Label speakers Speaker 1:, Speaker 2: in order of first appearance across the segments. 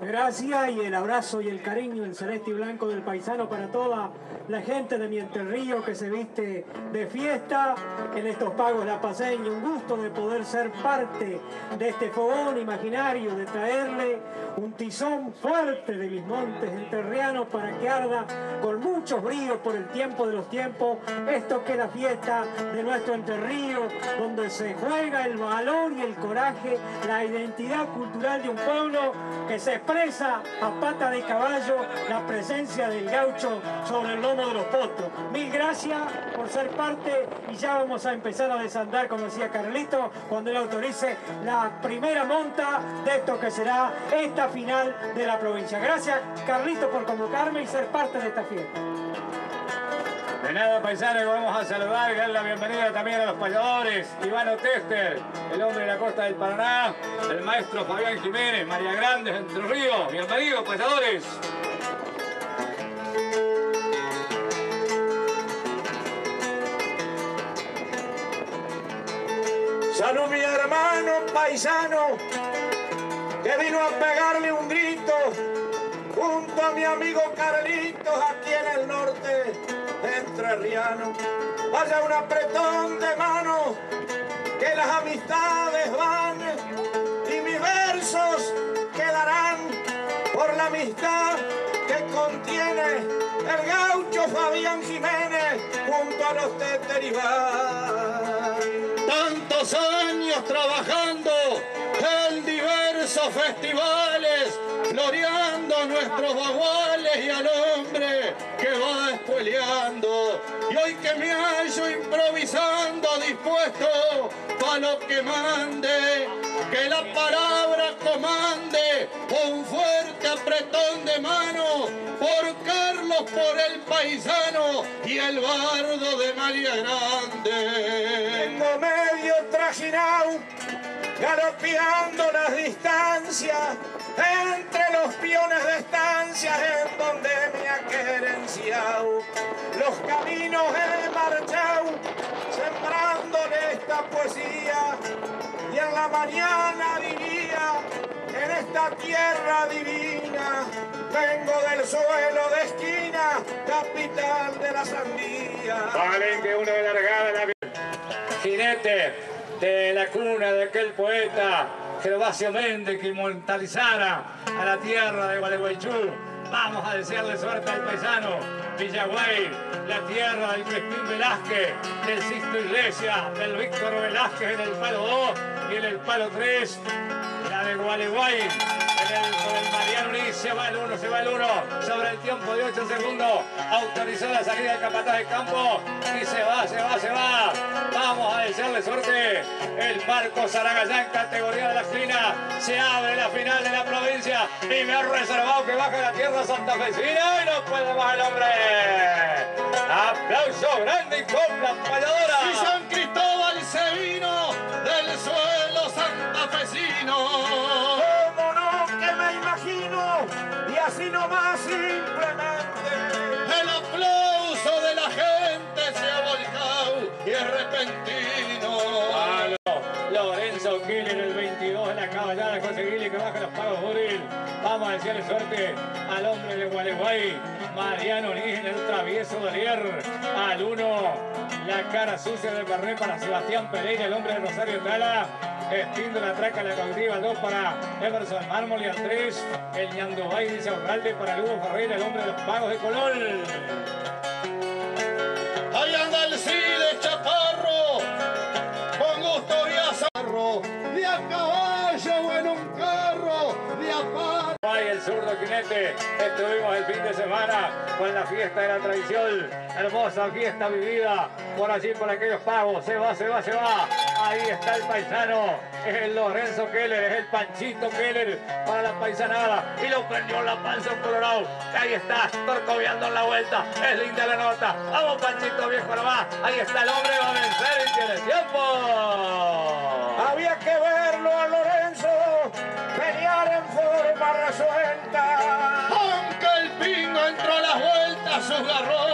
Speaker 1: Gracias y el abrazo y el cariño en celeste y blanco del paisano para toda la gente de Mientras Río que se viste de fiesta en estos pagos la paseña. Un gusto de poder ser parte de este fogón imaginario, de traerle un tizón fuerte de mis montes enterrianos para que arda con muchos bríos por el tiempo de los tiempos. Esto que es la fiesta de nuestro enterrío, donde se juega el valor y el coraje, la identidad cultural de un pueblo que se expresa a pata de caballo la presencia del gaucho sobre el lomo de los potros. Mil gracias por ser parte y ya vamos a empezar a desandar, como decía Carlito, cuando él autorice la primera monta de esto que será esta final de la provincia. Gracias Carlito por convocarme y ser parte de esta fiesta.
Speaker 2: De nada, paisanos, vamos a saludar y dar la bienvenida también a los payadores. Ivano Tester, el hombre de la costa del Paraná, el maestro Fabián Jiménez, María Grande, Entre Ríos. Bienvenidos, payadores.
Speaker 3: Salud mi hermano paisano que vino a pegarle un grito junto a mi amigo Carlitos aquí en el norte entre Riano. Vaya un apretón de mano que las amistades van y mis versos quedarán por la amistad que contiene el gaucho Fabián Jiménez junto a los Teteribán.
Speaker 4: Tantos años trabajando en diversos festivales, floreando nuestros baguales y hombre que va espueleando. Y hoy que me hallo improvisando, dispuesto para lo que mande, que la palabra comande, un fuerte apretón de mano por Carlos, por el paisano y el bardo de María Grande.
Speaker 3: Tengo medio trajinao, galopeando las distancias, entre los piones de estancias en donde me ha querenciado. Los caminos he marchado, sembrándole esta poesía, y en la mañana diría, en esta tierra divina, vengo del suelo de esquina, capital de la sandía.
Speaker 2: Valen que una largada la jinete de la cuna de aquel poeta Gervasio Méndez que inmortalizara a la tierra de Gualeguaychú. Vamos a desearle suerte al paisano Villaguay, la tierra del Crespín Velázquez, del Sisto Iglesias, del Víctor Velázquez en el palo 2 y en el palo 3, la de Gualeguay. En el, se va el 1, se va el 1 sobre el tiempo de 8 segundos. Autorizó la salida del capataz de campo y se va, se va, se va. Vamos a desearle suerte. El Marco Zaragayán, categoría de la esquina. Se abre la final de la provincia y me ha reservado que baje la tierra santafesina y no puede más el hombre. Aplauso grande y con la payadora.
Speaker 4: Y San Cristóbal se vino del suelo santafesino.
Speaker 3: Y así nomás simplemente.
Speaker 4: El aplauso de la gente se ha volcado y es repentino.
Speaker 2: Palo. Lorenzo Killer, el 22 de la caballada, conseguirle que baje los pagos Buril. Vamos a decirle suerte al hombre de Gualeguay, Mariano Nis, el travieso Dalier. Al 1, la cara sucia del Carré para Sebastián Pereira, el hombre de Rosario Tala. Estindo la traca, la cautiva, el 2 para Emerson Mármol y al 3, el Ñandubay dice Orralde para Lugo Ferreira, el hombre de los pagos de Colón.
Speaker 4: Ahí anda el Cide Chaparro, con gusto y a zarro, de a caballo o en un carro, de a
Speaker 2: zurdo jinete. Estuvimos el fin de semana con la fiesta de la tradición. Hermosa fiesta vivida por allí, por aquellos pagos. Se va, se va, se va. Ahí está el paisano. Es el Lorenzo Keller, es el Panchito Keller para la paisanada. Y lo prendió la panza Colorado. Ahí está, torcoviando en la vuelta. Es linda la nota. Vamos, Panchito viejo nomás. Ahí está el hombre, va a vencer y tiene tiempo. Ром!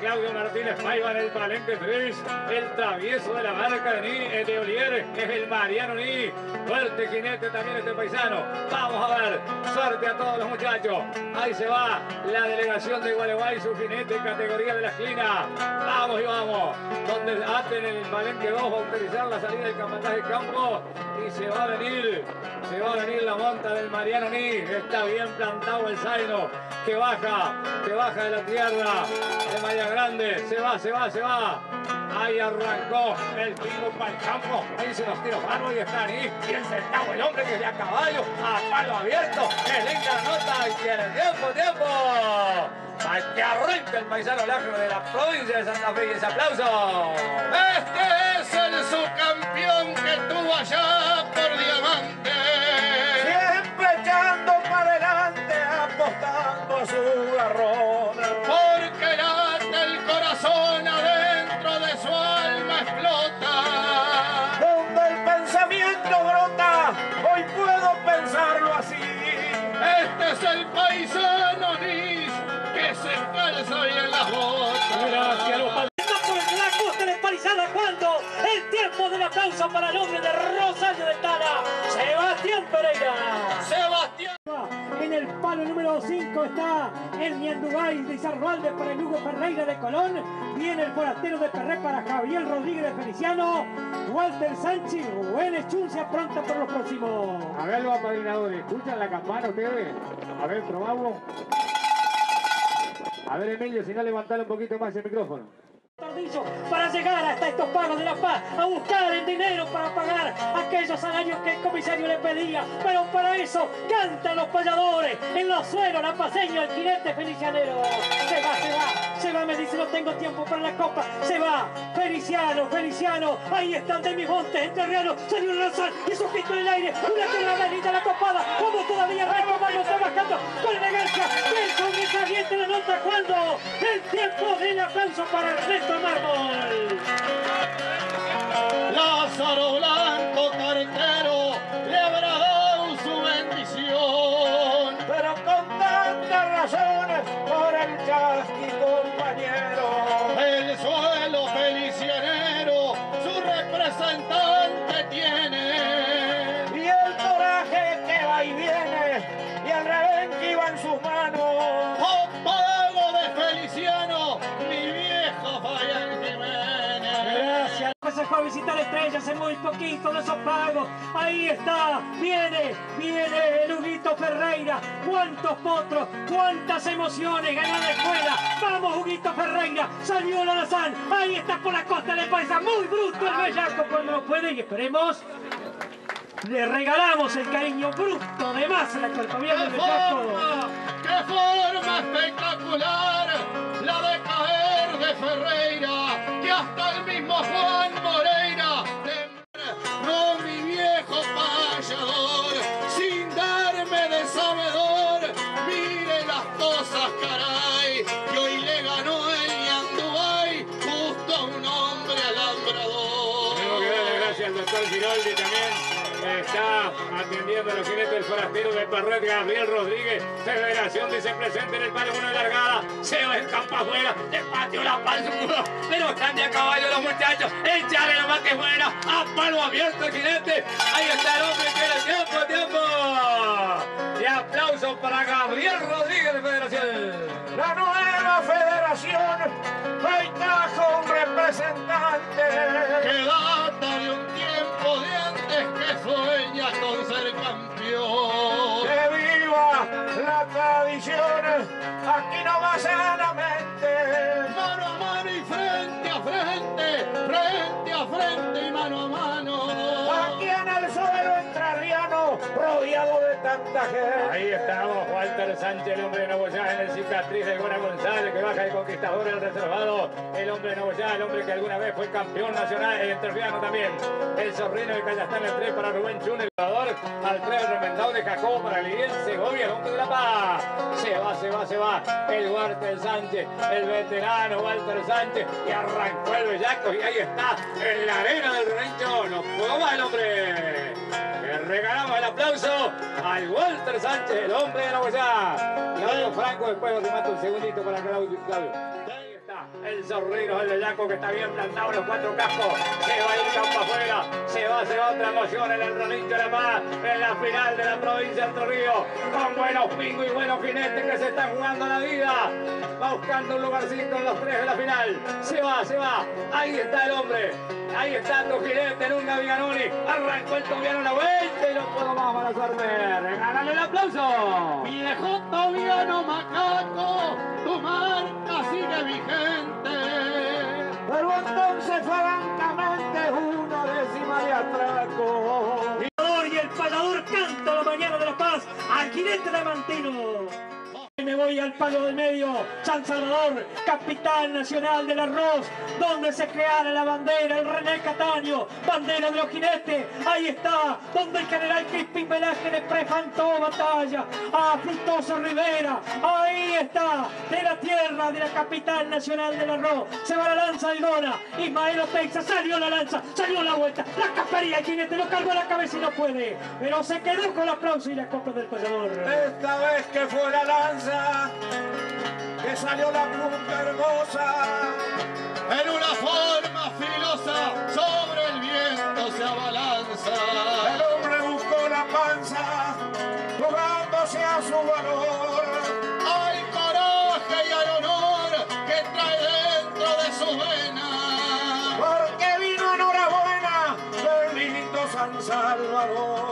Speaker 2: Claudio Martínez Paiva en el Palenque 3. El travieso de la marca de, Ni, de Olier es el Mariano Ni. Fuerte jinete también este paisano. Vamos a ver. Suerte a todos los muchachos. Ahí se va la delegación de Gualeguay, su jinete categoría de la esquina. Vamos y vamos. Donde aten el Palenque 2 a autorizar la salida del de campo. Y se va a venir, se va a venir la monta del Mariano Ni. Está bien plantado el Zaino. Que baja, que baja de la tierra de Grande. Se va, se va, se va. Ahí arrancó el tiro para el campo. Ahí se los tiros manos y están ahí. Bien sentado el hombre que de a caballo, a palo abierto. Es linda la nota y tiene tiempo, tiempo. Para que arranque el paisano lacro de la provincia de Santa Fe y ese aplauso.
Speaker 4: Este es el subcampeón que tuvo allá el paisano Nis que se calza bien las botas.
Speaker 2: Gracias, los padres.
Speaker 1: Está por la costa de cuando el tiempo del aplauso para el hombre de Rosario de Tala, Sebastián Pereira. Palo número 5 está el Ñandubay de Izarroalde para el Hugo Ferreira de Colón. Viene el forastero de Perré para Javier Rodríguez de Feliciano. Walter Sánchez, Rubén Echuncia pronto por los próximos.
Speaker 5: A ver los apadrinadores, ¿escuchan la campana ustedes? A ver, probamos. A ver, Emilio, si no levantale un poquito más el micrófono.
Speaker 1: Para llegar hasta estos pagos de la paz, a buscar el dinero para pagar aquellos salarios que el comisario le pedía. Pero para eso cantan los payadores en los suelos, la paseño, el jinete felicianero. Se va, se va, se va, me dice, no tengo tiempo para la copa. Se va, Feliciano, Feliciano, ahí están de mis montes, entrerrianos, salió el lanzar y su pito en el aire, una carnavalita la copada, como todavía retomando, trabajando con elegancia, el sobresaliente la nota cuando aplauso para Ernesto Mármol. Gracias. Se fue a visitar estrellas en muy poquito de esos pagos. Ahí está. Viene, viene el Huguito Ferreira. Cuántos potros, cuántas emociones ganó la escuela. Vamos, Huguito Ferreira. Salió el alazán. Ahí está por la costa de Paisa. Muy bruto el bellaco cuando no puede. Y esperemos. Le regalamos el cariño bruto de más a la colpamía del
Speaker 4: ¡Qué
Speaker 1: bellaco.
Speaker 4: ¡Qué forma espectacular! La de caer de Ferreira, que hasta el mismo Juan
Speaker 2: atendiendo a los jinetes del forastero de Perret, Gabriel Rodríguez. Federación dice presente en el palo de largada. Se va el campo afuera. Le pateó la palma. Pero están de a caballo los muchachos. Échale la más que buena. A palo abierto el jinete. Ahí está el hombre que era tiempo, tiempo. Y aplauso para Gabriel Rodríguez de Federación.
Speaker 3: La nueva federación hoy trajo un representante.
Speaker 4: que data de un tiempo de que sueña con ser campeón.
Speaker 3: Que viva la tradición, aquí no va sanamente.
Speaker 4: Mano a mano y frente a frente, frente a frente y mano a mano.
Speaker 3: Aquí en el suelo entrerriano, rodeado de
Speaker 2: Ahí estamos, Walter Sánchez, el hombre de Novoyá, en el cicatriz de Gona González, que baja el conquistador, el reservado, el hombre de Novoyá, el hombre que alguna vez fue campeón nacional, el entrerriano también, el sobrino de Cayastán, el 3 para Rubén Chun, el jugador, Alfredo Remendado de Jacobo para Lilian Segovia, el hombre de La Paz, se va, se va, se va, el Walter Sánchez, el veterano Walter Sánchez, y arrancó el bellaco, y ahí está, en la arena del rancho, no puedo más el hombre. Regalamos el aplauso al Walter Sánchez, el hombre de la huella. Claudio Franco, después lo remata un segundito para Claudio. Claudio. El zorrino, el bellaco que está bien plantado los cuatro cascos. Se va a ir campo afuera. Se va, se va otra emoción en el relincho de la paz. En la final de la provincia de Entre Ríos. Con buenos pingos y buenos jinetes que se están jugando la vida. Va buscando un lugarcito en los tres de la final. Se va, se va. Ahí está el hombre. Ahí está tu jinete en un Naviganoni. Arrancó el Tobiano una vuelta y no puedo más para suerte. Regálale el aplauso.
Speaker 4: Viejo Tobiano Macaco, tu marca
Speaker 3: una décima de atraco.
Speaker 1: Y el pagador canta la mañana de la paz al jinete de Mantino. Me voy al palo del medio, San Salvador, capital nacional del arroz, donde se creara la bandera, el René Cataño, bandera de los jinetes, ahí está, donde el general Crispín Velázquez prefantó batalla, a Fructoso Rivera, ahí está, de la tierra de la capital nacional del arroz, se va la lanza del Dona, Ismael Oteiza, salió la lanza, salió la vuelta, la cascaría, el jinete lo cargó la cabeza y no puede, pero se quedó con el aplauso y la copa del payador.
Speaker 3: Esta vez que fue la lanza, que salió la punta hermosa.
Speaker 4: En una forma filosa, sobre el viento se abalanza.
Speaker 3: El hombre buscó la panza, jugándose a su valor.
Speaker 4: Al coraje y al honor que trae dentro de su vena.
Speaker 3: Porque vino enhorabuena del lindo San Salvador.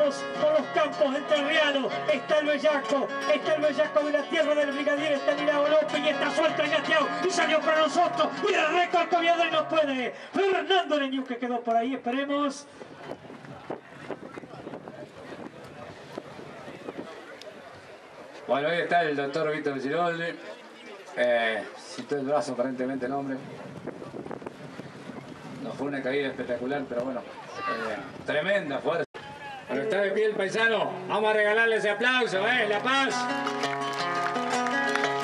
Speaker 1: Por los campos entrerrianos, está el bellaco, está el bellaco de la tierra del brigadier Estanislao López y está suelto engateado y salió para nosotros y el récord y no puede. Fernando Leñú que quedó por ahí, esperemos.
Speaker 2: Bueno, ahí está el doctor Víctor Giroldi. Eh, citó el brazo aparentemente el hombre. No fue una caída espectacular, pero bueno, eh, tremenda fuerza. Pero está de pie paisano. Vamos a regalarle ese aplauso, ¿eh? La paz.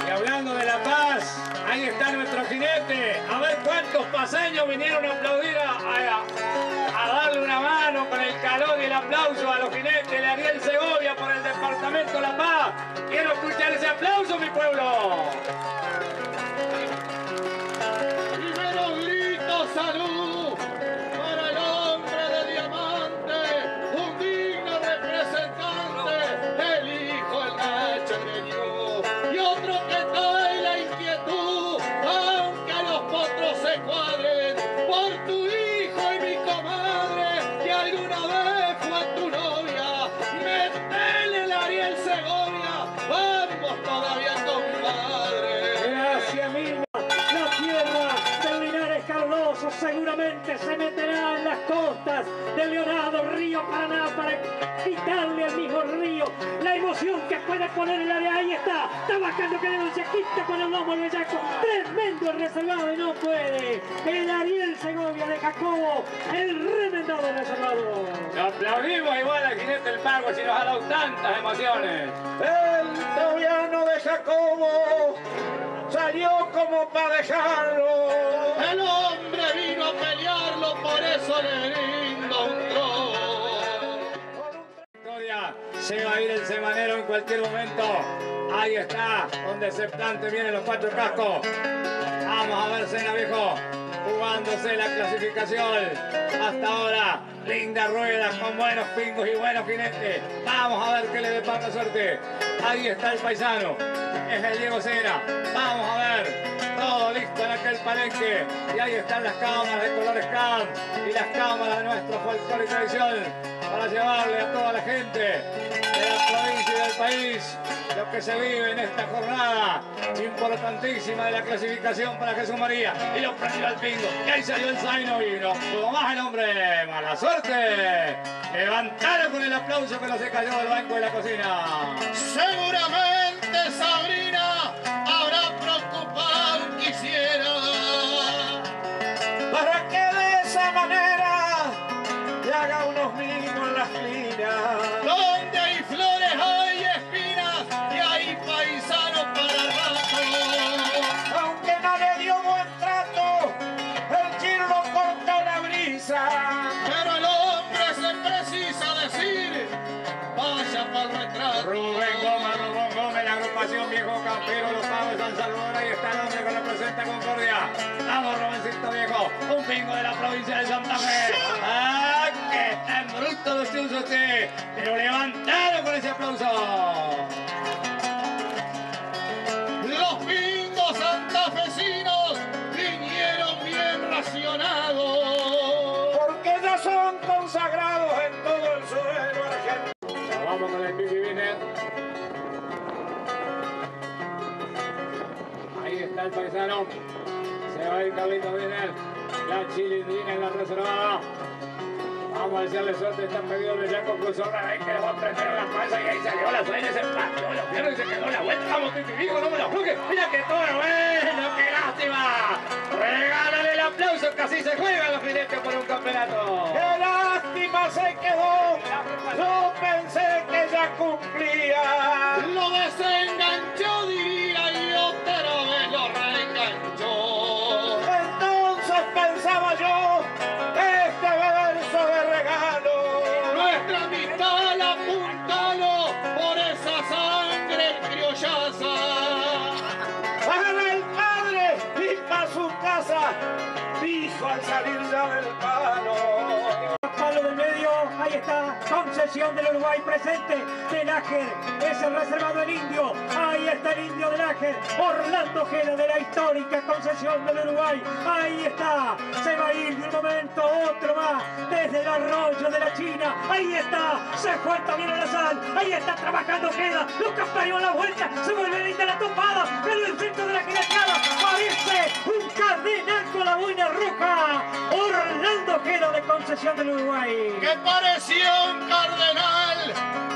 Speaker 2: Y hablando de la paz, ahí está nuestro jinete. A ver cuántos paseños vinieron a aplaudir, a darle una mano con el calor y el aplauso a los jinetes de Ariel Segovia por el departamento La Paz. Quiero escuchar ese aplauso, mi pueblo.
Speaker 1: Paraná para quitarle al mismo río la emoción que puede poner el área. Ahí está, está bajando que se quita con el lomo el bellaco. Tremendo el reservado y no puede. El Ariel Segovia de Jacobo, el remendado reservado.
Speaker 2: Lo aplaudimos igual al jinete del pago si nos ha dado tantas emociones.
Speaker 3: El troviano de Jacobo salió como para dejarlo.
Speaker 4: El hombre vino a pelearlo, por eso le
Speaker 2: se va a ir el semanero en cualquier momento. Ahí está, donde se plante vienen los cuatro cascos. Vamos a ver, Sena Viejo, jugándose la clasificación. Hasta ahora, linda rueda con buenos pingos y buenos jinetes. Vamos a ver qué le depara suerte. Ahí está el paisano, es el Diego Sena. Vamos a ver. Todo listo en aquel palenque. Y ahí están las cámaras de colores CAM y las cámaras de nuestro folclore y tradición para llevarle a toda la gente de la provincia y del país lo que se vive en esta jornada importantísima de la clasificación para Jesús María. Y lo prendió al pingo. Y ahí salió el Zaino y no más el hombre. ¡Mala suerte! Levantaron con el aplauso que no se cayó del banco de la cocina.
Speaker 4: Seguramente Sabrina
Speaker 3: mimos en las clinas.
Speaker 4: Donde hay flores hay espinas y hay paisanos para rato.
Speaker 3: Aunque no le dio buen trato, el chirlo cortó la brisa.
Speaker 4: Pero el hombre se precisa decir, vaya para el retrato.
Speaker 2: Rubén Gómez, Rubén Gómez, la agrupación viejo campero, los pagos de San Salvador. Ahí está el hombre que representa Concordia. Vamos, Romancito viejo. Un pingo de la provincia de Santa Fe. ¡Ah, que en bruto los chusos usted! Pero levantado con ese aplauso.
Speaker 4: Los pingos santafesinos vinieron bien racionados.
Speaker 3: Porque ya son consagrados en todo el suelo argentino.
Speaker 2: Vamos con el. Ahí está el paisano. Se va a ir Carlito Viner. La chilindrina en la reservada. Vamos a desearle suerte. Está pedido Bellaco cruzó la vez que le va a prender la panza y ahí salió la sueña. Se partió los piernas y se quedó la vuelta. Vamos, Vigo, no me la juzgue. Mira que todo bueno, qué lástima. Regálale el aplauso que así se juegan los jinetes por un campeonato.
Speaker 3: ¡Qué lástima se quedó! Yo pensé que ya cumplía.
Speaker 4: Lo desenganchó,
Speaker 1: ahí está, concesión del Uruguay presente, del Áger, es el reservado el indio, ahí está el indio del Áger, Orlando Gela de la histórica concesión del Uruguay, ahí está, se va a ir de un momento otro más, desde el arroyo de la China, ahí está, se fue también a la sal, ahí está trabajando Gela, Lucas parió la vuelta, se vuelve linda la topada, Gela de concesión del Uruguay.
Speaker 4: que parecía un cardenal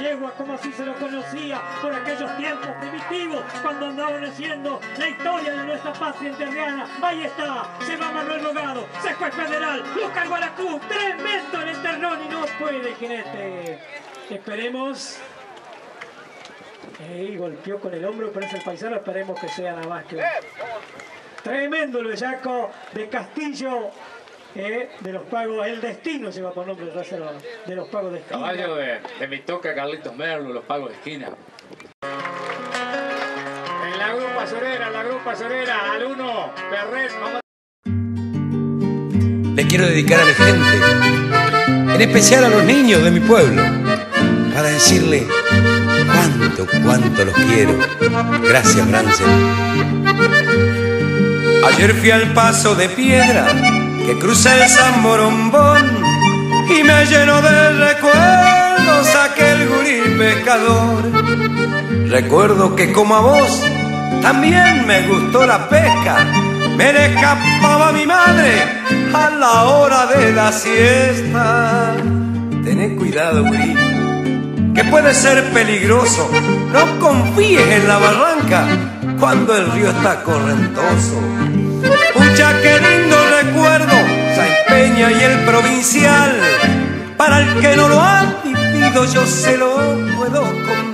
Speaker 1: yegua como así se lo conocía por aquellos tiempos primitivos cuando andaban haciendo la historia de nuestra patria enterriana. Ahí está, se va Manuel Logado, se fue Federal, Lucas Guaracú, tremendo en el terrón y no puede jinete. Esperemos. Golpeó con el hombro, pero es el paisano, esperemos que sea nada más que. Tremendo el bellaco de Castillo. Eh, de los pagos, el destino lleva por nombre reserva de los pagos de esquina.
Speaker 2: Caballo de, de mi toca Carlitos Merlo, los pagos de esquina. En la grupa Sorera, en la grupa Sorera, al uno, Perret, vamos
Speaker 6: Le quiero dedicar a mi gente, en especial a los niños de mi pueblo, para decirle cuánto, cuánto los quiero. Gracias, Bransen. Ayer fui al paso de piedra que cruza el San Morombón y me llenó de recuerdos aquel gurí pescador. Recuerdo que como a vos también me gustó la pesca. Me escapaba mi madre a la hora de la siesta. Tené cuidado, gurí, que puede ser peligroso. No confíes en la barranca cuando el río está correntoso. Pucha, qué lindo recuerdo, San Peña y el provincial. Para el que no lo ha vivido, yo se lo puedo contar.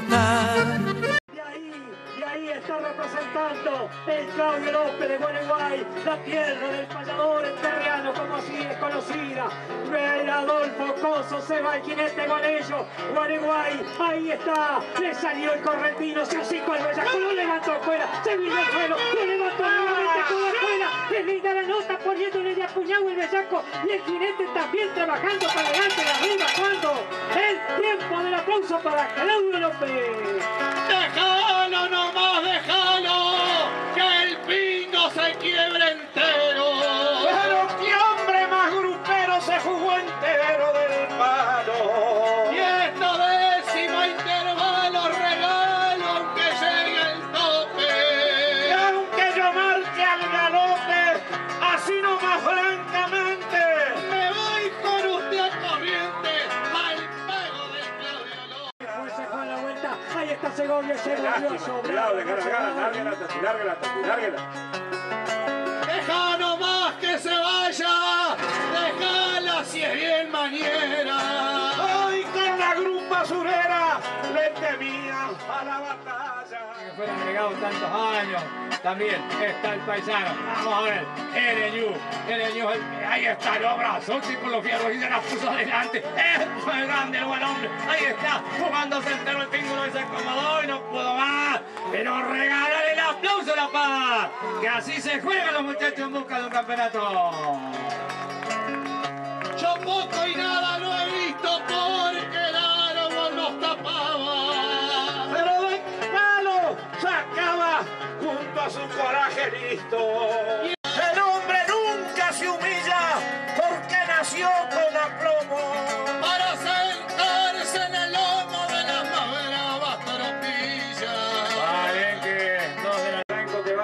Speaker 1: El Claudio López de Gualeguay, la tierra del payador enterriano, como así es conocida. El Adolfo Coso se va el jinete con ellos. Gualeguay, ahí está, le salió el correntino, se hocicó el bellaco, lo levantó afuera, se vino al suelo, lo levantó nuevamente todo afuera. Es linda la nota poniéndole de apuñado el bellaco y el jinete también trabajando para adelante y arriba cuando el tiempo del aplauso para Claudio López.
Speaker 4: Déjalo nomás, el quiebre entero.
Speaker 3: Pero qué hombre más grupero se jugó entero del palo.
Speaker 4: Y esta décima intervalo regalo aunque llegue el
Speaker 3: Y
Speaker 4: tope.
Speaker 3: aunque yo marche al galope, así nomás francamente,
Speaker 4: Me voy con usted a corriente al pago de Claudio López.
Speaker 1: Se fue a la vuelta. Ahí está Segovia, se volvió a sobrar.
Speaker 3: lárguela, lárguela, lárguela.
Speaker 2: Fueron negados tantos años. También está el paisano. Vamos a ver. Ereñu. Ereñu. Ahí está el abrazo. con los fierros y se la puso adelante. Es muy grande el buen hombre. Ahí está. Jugándose entero el píngulo y se acomodó y no pudo más. Pero regalar el aplauso a la paz. Que así se juegan los muchachos en busca de un campeonato.
Speaker 4: Yo y nada
Speaker 3: a su coraje listo. El hombre nunca se humilla porque nació con aplomo.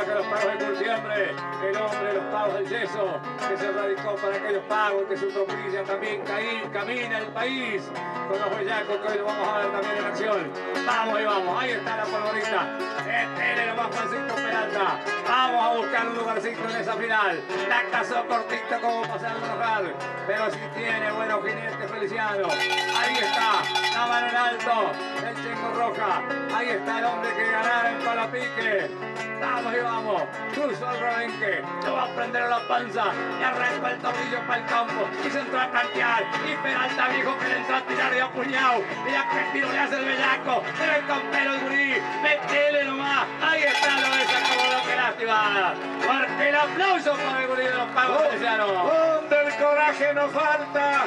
Speaker 2: Baja los pagos de curtiembre, el hombre de los pagos del yeso, que se radicó para aquellos pagos, que su tropilla también caí, camina el país, con los huellacos que hoy lo vamos a ver también en acción. Vamos y vamos, ahí está la polvorita, este es más Francisco Peralta, vamos a buscar un lugarcito en esa final, la casó cortito como pasar el rojar, pero si tiene buenos jinetes Feliciano, ahí está, la mano en alto, el Chengo Roja, ahí está el hombre que ganara en Palapique, vamos y vamos, cruzó el rebenque, lo va a prender a la panza, y arranca el tobillo para el campo, y se entró a plantear, y Peralta dijo que le entró a tirar de apuñado, y a que tiro le hace el bellaco, pero el campero el gurí, metele nomás, ahí está lo de Sacobodo, que lástima, fuerte el aplauso para el gurí de los pagos felicianos.
Speaker 3: Donde el coraje nos falta,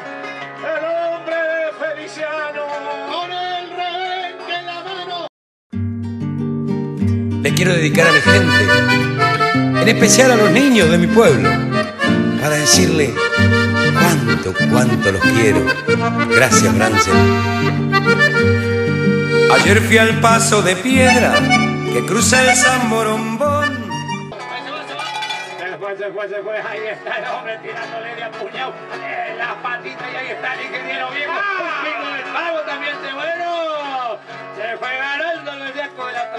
Speaker 3: el hombre de Feliciano.
Speaker 6: Quiero dedicar a la gente, en especial a los niños de mi pueblo, para decirle cuánto, cuánto los quiero. Gracias, Bransen. Ayer fui al paso de piedra que cruza el San Morombón.
Speaker 2: Se fue, se fue, se fue. Ahí está el hombre tirándole de apuñado en la patita y ahí está el ingeniero viejo. Pico del pago también se bueno. Se fue ganando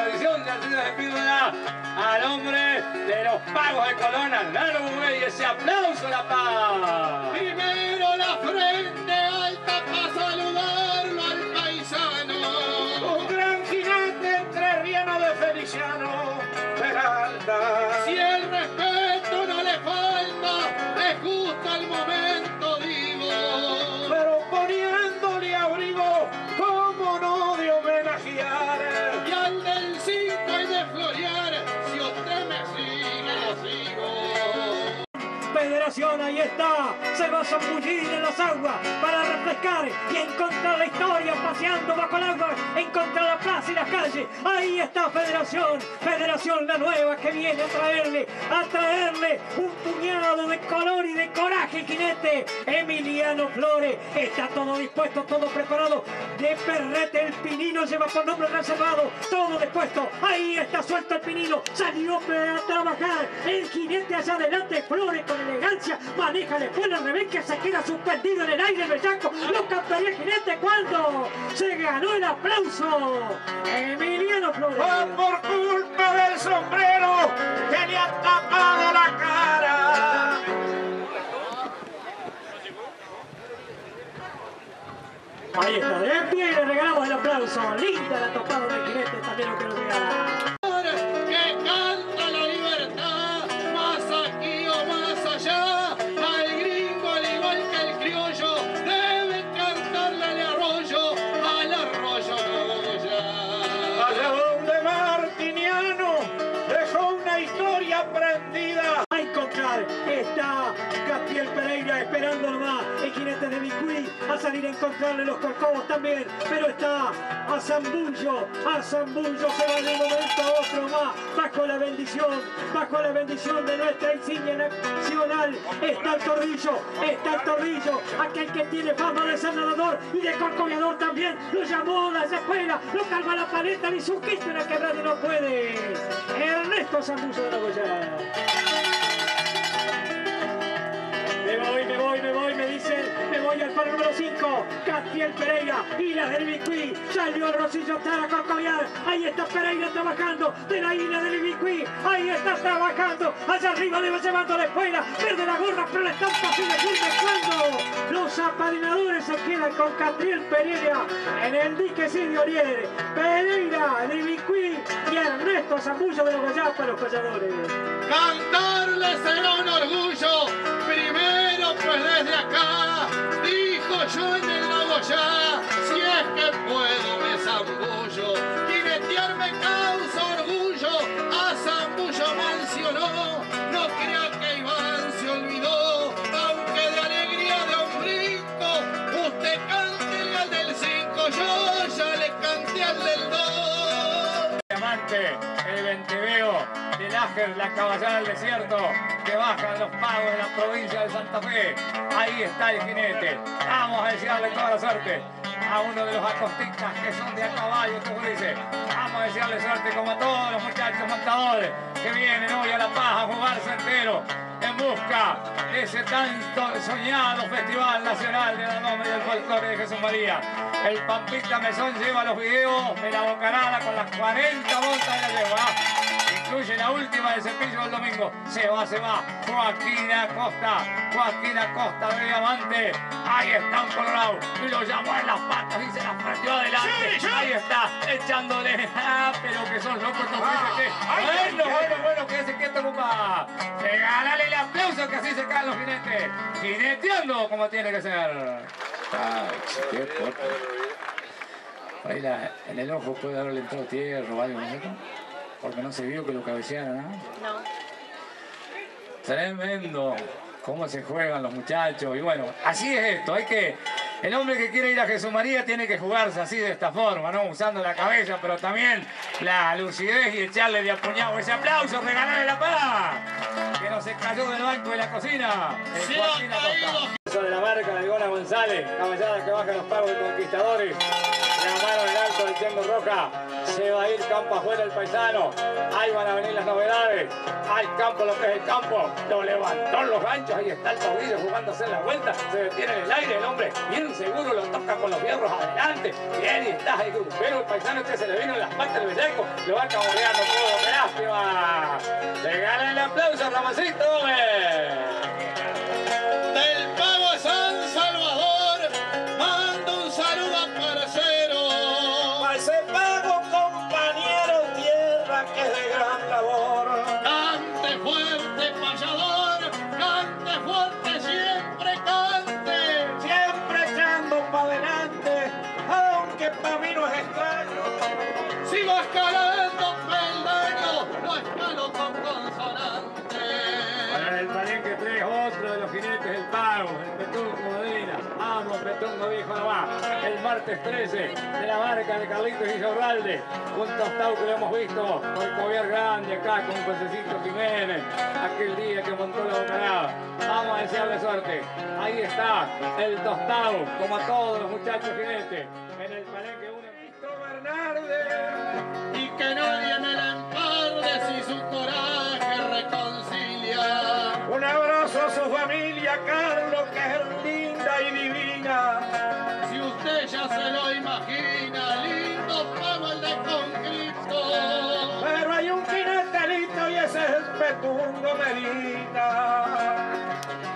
Speaker 2: viejo de así despido ya al hombre de los pagos de Colona, Nano Bubé, y ese aplauso a la paz.
Speaker 4: Primero la frente alta para saludarlo al paisano.
Speaker 3: Un gran jinete entrerriano de Feliciano. Peralta.
Speaker 4: Si el respeto
Speaker 1: Ahí está, se va a zambullir en las aguas refrescar y encontrar la historia paseando bajo el agua, encontrar la plaza y las calles. Ahí está Federación, Federación la nueva que viene a traerle, a traerle un puñado de color y de coraje, jinete. Emiliano Flores, está todo dispuesto, todo preparado. De Perrete el Pinino lleva por nombre reservado, todo dispuesto. Ahí está suelto el Pinino, salió a trabajar. El jinete allá adelante, Flores con elegancia, maneja la escuela Rebeca, se queda suspendido en el aire el bellaco. Lo captaría el jinete cuando se ganó el aplauso. Emiliano Flores.
Speaker 3: Fue por culpa del sombrero que le ha tapado la cara.
Speaker 1: Ahí está, de pie y le regalamos el aplauso. Linda la tapada del jinete, también lo quiero regalar. Salir a encontrarle los corcovos también pero está a Zambullo a Zambullo se va de un momento a otro más bajo la bendición bajo la bendición de nuestra insignia nacional. Está el tordillo está el tordillo aquel que tiene fama de ser nadador y de corcoviador también lo llamó la escuela lo calma la paleta ni su quiste la quebrada no puede. Ernesto Zambullo de la Goya voy al palo número 5, Castiel Pereira, Isla del Ibicuí, salió Rosillo Tara Cocoviar, ahí está Pereira trabajando, de la isla del Ibicuí, ahí está trabajando, allá arriba le va llevando la escuela, pierde la gorra, pero la estampa sigue cuando los apadrinadores se quedan con Castiel Pereira. En el dique Sidio Oriere, Pereira, el Ibicuí y Ernesto Zambullo de los Gallapas, los payadores.
Speaker 4: Cantarle será un orgullo, pues desde acá, dijo yo en el lago ya, si es que puedo me zambullo, jinetearme causa
Speaker 2: la caballada del desierto, que bajan los pagos de la provincia de Santa Fe. Ahí está el jinete. Vamos a desearle toda la suerte a uno de los acostistas que son de a caballo, como dice. Vamos a desearle suerte como a todos los muchachos montadores que vienen hoy a La Paz a jugarse entero en busca de ese tanto soñado Festival Nacional de la Nome y del Folclore de Jesús María. El Pampita Mesón lleva los videos de la bocanada con las 40 bolsas de la yegua. Incluye la última del cepillo del domingo. Se va, se va. Joaquín Acosta. Joaquín Acosta de Diamante. Ahí está un colorado. Y lo llamó en las patas y se las prendió adelante. Ahí está, echándole. Ah, pero que son locos estos jinetes. Bueno, bueno, bueno, que ese quieto, compa. Regálale el aplauso que así se caen los jinetes. Jineteando como tiene que ser. Ay, qué fuerte. Ahí la- en el ojo puede haberle entrado tierra o algo, ¿no es cierto? Porque no se vio que lo cabecearon, ¿no?
Speaker 7: No.
Speaker 2: Tremendo cómo se juegan los muchachos. Y bueno, así es esto. Hay que. El hombre que quiere ir a Jesús María tiene que jugarse así de esta forma, ¿no? Usando la cabeza, pero también la lucidez y echarle de apuñado ese aplauso, regalarle la paz. Que no se cayó del banco de la cocina. El
Speaker 4: Se ha
Speaker 2: Joaquín Acosta.
Speaker 4: caído.
Speaker 2: Eso de la marca de Gona González, caballada que baja los pagos de conquistadores. En Roja. Se va a ir campo afuera el paisano. Ahí van a venir las novedades. Hay campo lo que es el campo. Lo levantó en los ganchos. Ahí está el Paudillo jugándose la vuelta. Se detiene en el aire el hombre. Bien seguro lo toca con los fierros adelante. Bien y está ahí. Pero el paisano este se le vino en las patas del bellaco. Lo va caboreando todo. ¡Qué lástima! Se gana el aplauso, Ramoncito. hombre. Martes 13 de la marca de Carlitos y Jorralde. Un tostado que lo hemos visto con Cobiar Grande acá con Juancecito Jiménez. Aquel día que montó la bocanada. Vamos a desearle suerte. Ahí está el tostado, como a todos los muchachos jinetes. En el palenque 1.
Speaker 4: Y
Speaker 3: Medina.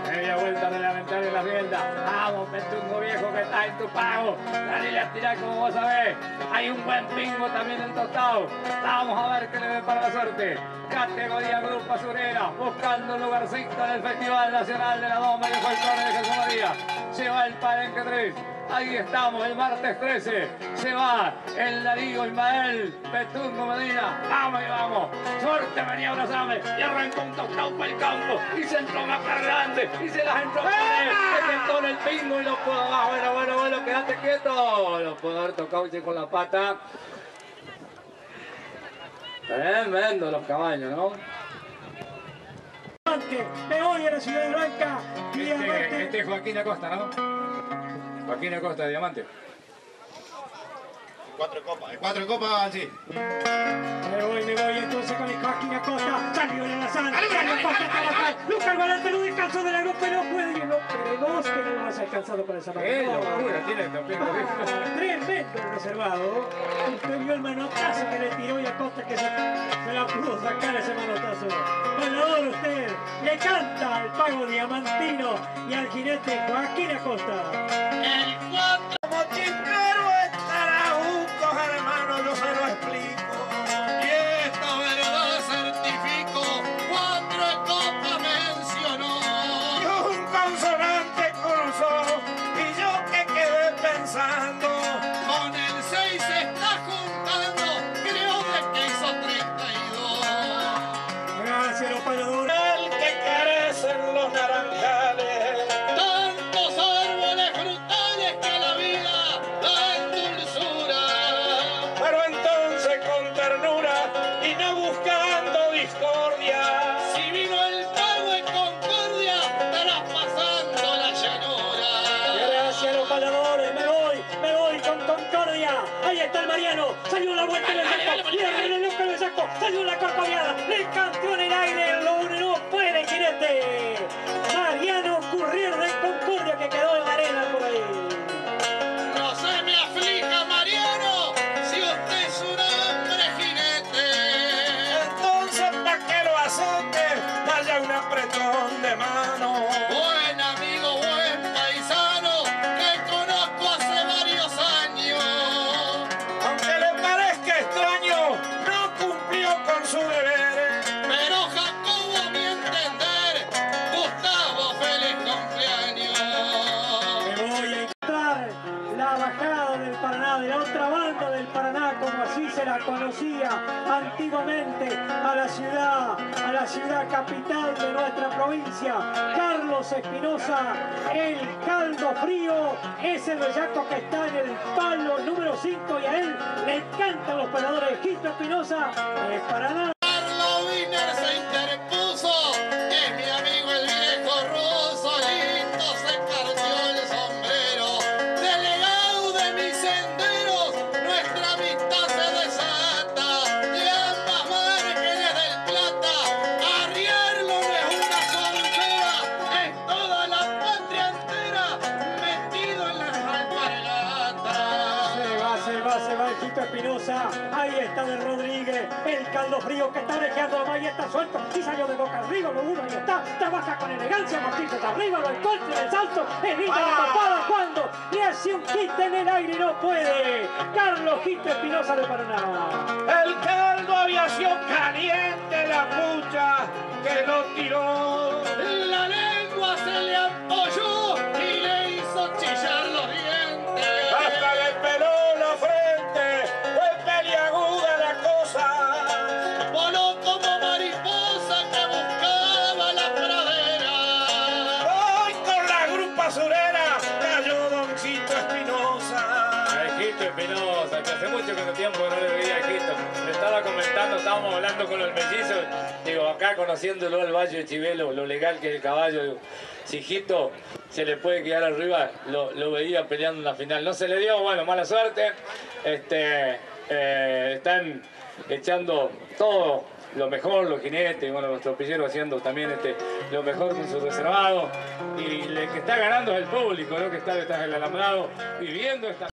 Speaker 2: Media vuelta reglamentaria en la rienda. Vamos, Petungo viejo que está en tu pago. Dale a tirar como vos sabés. Hay un buen pingo también en tostado. Vamos a ver qué le ve para la suerte. Categoría Grupo Azurera, buscando un lugarcito en el Festival Nacional de la Doma y el Folclore de Jesús María. Se va el Palenque 3. Ahí estamos, el martes 13. Se va el Darío Ismael, Petungo Medina. Vamos y vamos. Suerte, venía a abrazarme. Y arrancó un tostado para el campo. Y se entró más para adelante. Y se las entró para él. Se sentó en el pingo y lo pudo más. Bueno, bueno, bueno, quédate quieto. Lo pudo haber tocado con la pata. Tremendo los caballos, ¿no?
Speaker 1: Me voy a la ciudad de Blanca.
Speaker 2: Este, este es Joaquín Acosta, ¿no? Joaquín Acosta Diamante.
Speaker 4: Cuatro copas, cuatro copas, sí.
Speaker 1: Me voy, me voy entonces con el Joaquín Acosta. Salió en la sala. Salió Acosta a trabajar. Lucas Valente no descansó de la grupo, no puede. No queremos que no lo haya alcanzado para esa
Speaker 2: ¡Qué
Speaker 1: partida.
Speaker 2: locura tiene el campeón!
Speaker 1: Tremendo reservado. Usted vio el manotazo que le tiró y Acosta que se, se la pudo sacar ese manotazo. Ganador usted. Le canta al pago diamantino y al jinete Joaquín Acosta.
Speaker 4: El
Speaker 1: Los pagadores.
Speaker 3: El que carecen los naranjales.
Speaker 4: Tantos árboles frutales que la vida da en dulzura.
Speaker 3: Pero entonces con ternura y no buscando discordia.
Speaker 4: Si vino el pago en concordia, traspasando la llanura.
Speaker 1: Gracias, los pagadores. Me voy, me voy con concordia. Ahí está el Mariano. Salió la vuelta en del saco. Salió la corcoviada. Le el aire. Así se la conocía antiguamente a la ciudad, a la ciudad capital de nuestra provincia. Carlos Espinosa, el caldo frío, es el bellaco que está en el palo número 5 y a él le encantan los paradores. Quito Espinosa, el Paraná.
Speaker 4: Carlos
Speaker 1: está dejando la ahí está suelto. Y salió de boca arriba, lo uno, ahí está. Trabaja con elegancia, Martínez está arriba, lo encuentra en el salto. Evita la tapada cuando le hace un quite en el aire y no puede. Carlos Quito Espinosa de Paraná.
Speaker 3: El caldo había sido caliente la pucha que lo tiró.
Speaker 4: La lengua se le apoyó
Speaker 2: comentando, estábamos hablando con los mellizos, digo, acá conociéndolo al Valle de Chivelo, lo legal que el caballo, digo, si Egipto se le puede quedar arriba, lo, veía peleando en la final. No se le dio, bueno, mala suerte. Este, eh, están echando todo lo mejor, los jinetes, bueno, nuestro pillero haciendo también este, lo mejor con su reservado. Y el que está ganando es el público, ¿no? que está detrás del alambrado, viviendo esta...